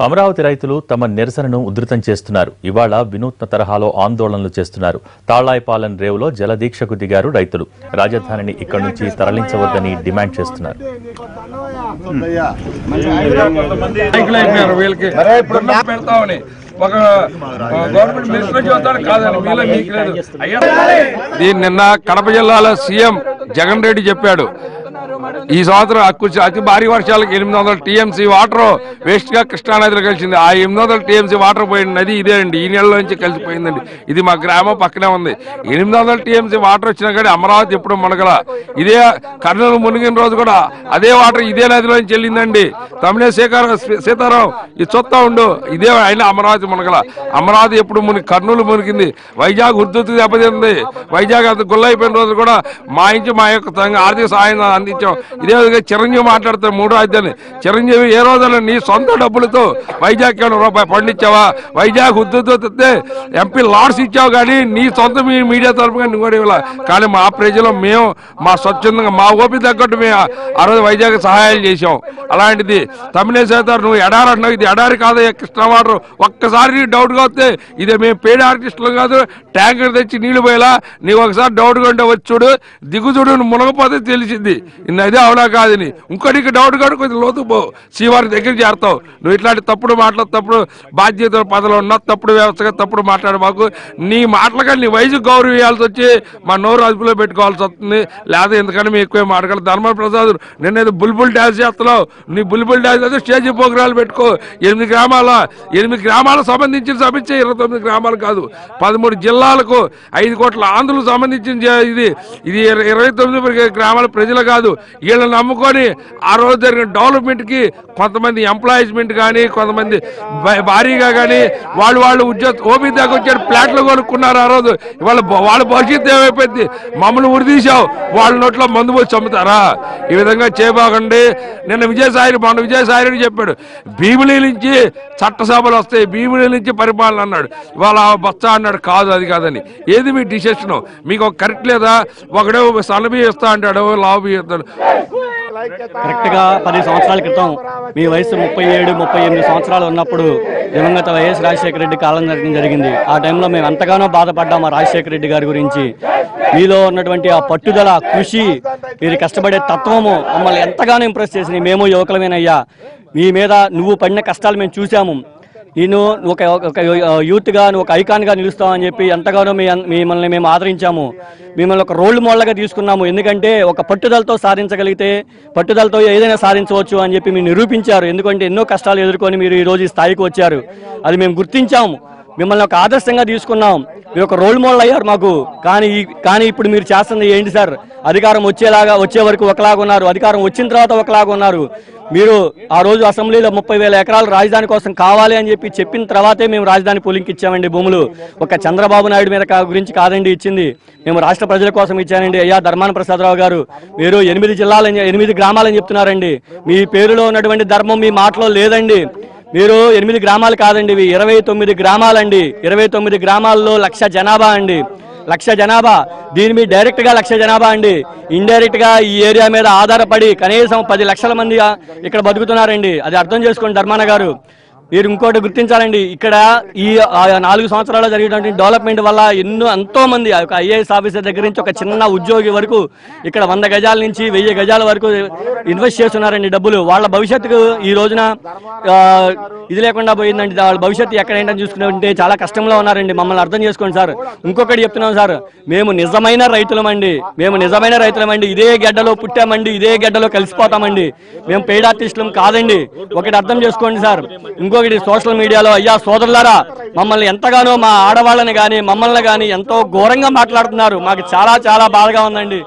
అమరావతి రైతులు తమ నిరసనను ఉధృతం చేస్తున్నారు. ఇవాళ వినూత్న తరహాలో ఆందోళనలు చేస్తున్నారు. తాళ్ళాయిపాలెం రేవులో జలదీక్షకు దిగారు రైతులు. రాజధానిని ఇక్కడి నుంచి తరలించవద్దని డిమాండ్ చేస్తున్నారు. ఒక ఆ, గవర్నమెంట్ మినిస్టర్ చూస్తాడు కాదని మీలో మీకు లేదు అయ్యా దీన్ని నిన్న కడప జిల్లాలో సీఎం జగన్ రెడ్డి చెప్పాడు. ఈ సంవత్సరం అతి భారీ వర్షాలకు ఎనిమిది వందల టీఎంసీ వాటర్ వేస్ట్గా కృష్ణానదిలో కలిసింది. ఆ ఎనిమిది వందల టీఎంసీ వాటర్ పోయిన నది ఇదే అండి. ఈ నెలలో నుంచి కలిసిపోయిందండి. ఇది మా గ్రామం పక్కనే ఉంది. ఎనిమిది వందల టీఎంసీ వాటర్ వచ్చినా కానీ అమరావతి ఎప్పుడు మునగల. ఇదే కర్నూలు మునిగిన రోజు కూడా అదే వాటర్ ఇదే నదిలో నుంచి వెళ్ళిందండి. తమిళ శేఖర సీతారాం ఇది చూస్తా ఉండు ఇదే అయినా అమరావతి మునగల. అమరావతి ఎప్పుడు మునిగి కర్నూలు మునిగింది. వైజాగ్ ఉర్దుతు దెబ్బతింది. వైజాగ్ అంత గుల్లైపోయిన రోజు కూడా మా ఇంటి మా యొక్క ఆర్థిక సహాయం అందించాం. ఇదే విధంగా చిరంజీవి మాట్లాడతారు మూడు రాజధాని. చిరంజీవి ఏ రోజున నీ సొంత డబ్బులతో వైజాగ్ రూపాయి పండించావా? వైజాగ్ ఉద్దుతో తెస్తే ఎంపీ లాడ్స్ ఇచ్చావు కానీ నీ సొంత మీడియా తరపుగా నువ్వు కూడా కానీ మా ప్రజలు మేము మా స్వచ్ఛందంగా మా ఓపిక తగ్గట్టు మేము ఆ- రోజు వైజాగ్ సహాయాలు చేసాం అలాంటిది తమిళ సేతారు నువ్వు ఎడారి అంటున్నావు. ఇది ఎడారి కాదు కృష్ణ వాటర్ ఒక్కసారి డౌట్గా వస్తే ఇది మేము పేడ ఆర్టిస్టులు కాదు ట్యాంకర్ తెచ్చి నీళ్ళు పోయేలా. నీవు ఒకసారి డౌట్గా ఉంటే వచ్చి చూడు నువ్వు మునగపోతే తెలిసింది. అదే అవునా కాదని. ఇంకోటికి డౌట్ కాదు కొంచెం లోతు పో. శ్రీవారి దగ్గర చేరతావు నువ్వు ఇట్లాంటి తప్పుడు మాటలు తప్పుడు బాధ్యత పదలో ఉన్న తప్పుడు వ్యవస్థగా తప్పుడు మాట్లాడు మాకు నీ మాటలుగా నీ వయసు గౌరవ ఇవ్వాల్సి వచ్చి మా నోరు అదుపులో పెట్టుకోవాల్సి వస్తుంది. లేదా ఎందుకని మేము ఎక్కువ మాట్లాడాలి ధర్మ ప్రసాద్ నిన్న ఏదో బుల్బుల్ డ్యాన్స్ చేస్తున్నావు. నీ బుల్బుల్ డ్యాన్స్ అయితే స్టేజ్ ప్రోగ్రాలు పెట్టుకో. ఎనిమిది గ్రామాల ఎనిమిది గ్రామాలకు సంబంధించిన సమిచ్చ ఇరవై తొమ్మిది గ్రామాలు కాదు. పదమూడు జిల్లాలకు ఐదు కోట్ల ఆంధ్రులకు సంబంధించిన ఇది. ఇది ఇరవై తొమ్మిది గ్రామాల ప్రజలు కాదు. వీళ్ళని నమ్ముకొని ఆ రోజు జరిగిన డెవలప్మెంట్కి కొంతమంది ఎంప్లాయిస్మెంట్ కానీ కొంతమంది భారీగా కానీ వాళ్ళు వాళ్ళు ఉద్యోగ ఓపీ దాకా వచ్చారు ప్లాట్లు కొనుక్కున్నారు ఆ రోజు. ఇవాళ వాళ్ళ భవిష్యత్తు ఏమైపోయింది? మమ్మల్ని ఉరిదీశావు వాళ్ళ నోట్లో మందు పోసి చంపుతారా? ఈ విధంగా చేయబాకండి. నిన్న విజయసాయి మొన్న విజయసాయి చెప్పాడు. భీములీ నుంచి చట్టసభలు వస్తాయి. భీములీ నుంచి పరిపాలన అన్నాడు. ఇవాళ బస్తా అన్నాడు కాదు అది కాదని. ఏది మీ డిసిషన్? మీకు కరెక్ట్ లేదా? ఒకడే సలబీ ఇస్తా అంటాడు లాబీ ఇస్తాడు. కరెక్ట్గా పది సంవత్సరాల క్రితం మీ వయసు ముప్పై ఏడు ముప్పై ఎనిమిది సంవత్సరాలు ఉన్నప్పుడు దివంగత వైఎస్ రాజశేఖర రెడ్డి కాలం జరగడం జరిగింది. ఆ టైంలో మేము ఎంతగానో బాధపడ్డాం ఆ రాజశేఖర రెడ్డి గారి గురించి. మీలో ఉన్నటువంటి ఆ పట్టుదల కృషి మీరు కష్టపడే తత్వము మమ్మల్ని ఎంతగానో ఇంప్రెస్ చేసినాయి. మేము యువకులమేనయ్యా. మీ మీద నువ్వు పడిన కష్టాలు మేము చూసాము నేను ఒక ఒక యూత్గా నువ్వు ఒక ఐకాన్గా నిలుస్తామని చెప్పి ఎంతగానో మీ మిమ్మల్ని మేము ఆదరించాము. మిమ్మల్ని ఒక రోల్ మోడల్గా తీసుకున్నాము. ఎందుకంటే ఒక పట్టుదలతో సాధించగలిగితే పట్టుదలతో ఏదైనా సాధించవచ్చు అని చెప్పి మీరు నిరూపించారు. ఎందుకంటే ఎన్నో కష్టాలు ఎదుర్కొని మీరు ఈరోజు ఈ స్థాయికి వచ్చారు. అది మేము గుర్తించాము. మిమ్మల్ని ఒక ఆదర్శంగా తీసుకున్నాం. మీరు ఒక రోల్ మోడల్ అయ్యారు మాకు. కానీ కానీ ఇప్పుడు మీరు చేస్తుంది ఏంటి సార్? అధికారం వచ్చేలాగా వచ్చే వరకు ఒకలాగా ఉన్నారు. అధికారం వచ్చిన తర్వాత ఒకలాగా ఉన్నారు. మీరు ఆ రోజు అసెంబ్లీలో ముప్పై వేల ఎకరాలు రాజధాని కోసం కావాలి అని చెప్పి చెప్పిన తర్వాతే మేము రాజధాని పోలింగ్కి ఇచ్చామండి భూములు. ఒక చంద్రబాబు నాయుడు మీద గురించి కాదండి ఇచ్చింది. మేము రాష్ట్ర ప్రజల కోసం ఇచ్చానండి. అయ్యా ధర్మాన ప్రసాదరావు గారు మీరు ఎనిమిది జిల్లాలని ఎనిమిది గ్రామాలని చెప్తున్నారండి. మీ పేరులో ఉన్నటువంటి ధర్మం మీ మాటలో లేదండి. మీరు ఎనిమిది గ్రామాలు కాదండి ఇవి ఇరవై తొమ్మిది గ్రామాలండి. ఇరవై తొమ్మిది గ్రామాల్లో లక్ష జనాభా అండి. లక్ష జనాభా. దీని మీద డైరెక్ట్గా లక్ష జనాభా అండి. ఇండైరెక్ట్గా ఈ ఏరియా మీద ఆధారపడి కనీసం పది లక్షల మంది ఇక్కడ బతుకుతున్నారండి. అది అర్థం చేసుకోండి ధర్మాన గారు. మీరు ఇంకోటి గుర్తించాలండి. ఇక్కడ ఈ నాలుగు సంవత్సరాల్లో జరిగినటువంటి డెవలప్మెంట్ వల్ల ఎన్నో ఎంతో మంది ఒక ఐఏఎస్ ఆఫీసర్ దగ్గర నుంచి ఒక చిన్న ఉద్యోగి వరకు ఇక్కడ వంద గజాల నుంచి వెయ్యి గజాల వరకు ఇన్వెస్ట్ చేస్తున్నారండి డబ్బులు. వాళ్ళ భవిష్యత్తుకు ఈ రోజున ఆ, ఇది లేకుండా పోయిందండి. వాళ్ళ భవిష్యత్తు ఎక్కడైనా చూసుకుంటే చాలా కష్టంలో ఉన్నారండి. మమ్మల్ని అర్థం చేసుకోండి సార్. ఇంకొకటి చెప్తున్నాం సార్. మేము నిజమైన రైతులమండి. మేము నిజమైన రైతులమండి. ఇదే గడ్డలో పుట్టామండి. ఇదే గడ్డలో కలిసిపోతామండి. మేము పెయిడ్ ఆర్టిస్టులం కాదండి. ఒకటి అర్థం చేసుకోండి సార్. ఇంకొకటి సోషల్ మీడియాలో అయ్యా సోదరులారా మమ్మల్ని ఎంతగానో మా ఆడవాళ్ళని కానీ మమ్మల్ని కానీ ఎంతో ఘోరంగా మాట్లాడుతున్నారు. మాకు చాలా చాలా బాధగా ఉందండి.